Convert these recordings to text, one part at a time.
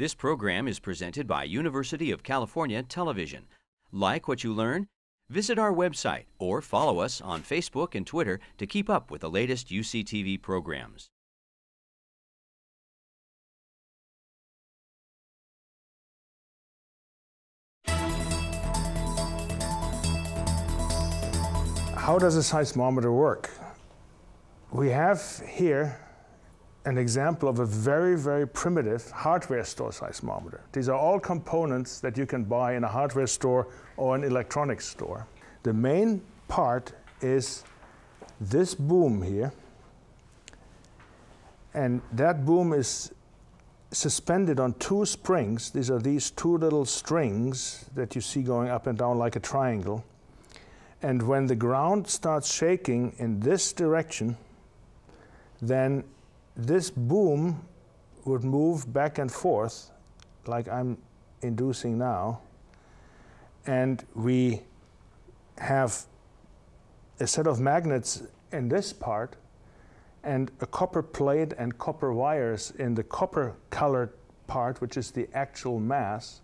This program is presented by University of California Television. Like what you learn? Visit our website or follow us on Facebook and Twitter to keep up with the latest UCTV programs. How does a seismometer work? We have here an example of a very, very primitive hardware store seismometer. These are all components that you can buy in a hardware store or an electronics store. The main part is this boom here. And that boom is suspended on two springs. These are these two little strings that you see going up and down like a triangle. And when the ground starts shaking in this direction, then this boom would move back and forth like I'm inducing now. And we have a set of magnets in this part and a copper plate and copper wires in the copper colored part, which is the actual mass.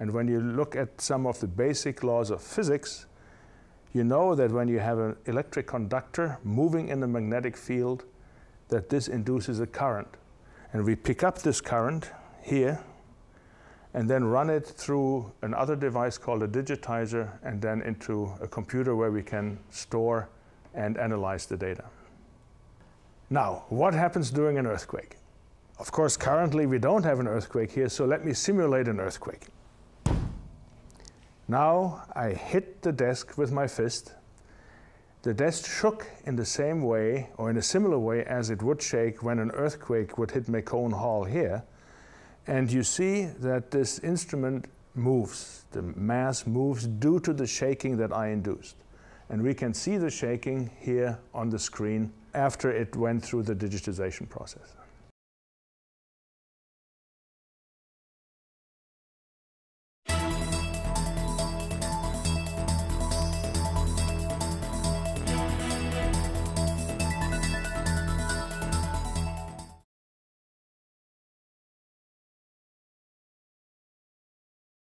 And when you look at some of the basic laws of physics, you know that when you have an electric conductor moving in the magnetic field, that this induces a current. And we pick up this current here and then run it through another device called a digitizer and then into a computer where we can store and analyze the data. Now, what happens during an earthquake? Of course, currently we don't have an earthquake here, so let me simulate an earthquake. Now I hit the desk with my fist the desk shook in the same way or in a similar way as it would shake when an earthquake would hit McCone Hall here. And you see that this instrument moves, the mass moves due to the shaking that I induced. And we can see the shaking here on the screen after it went through the digitization process.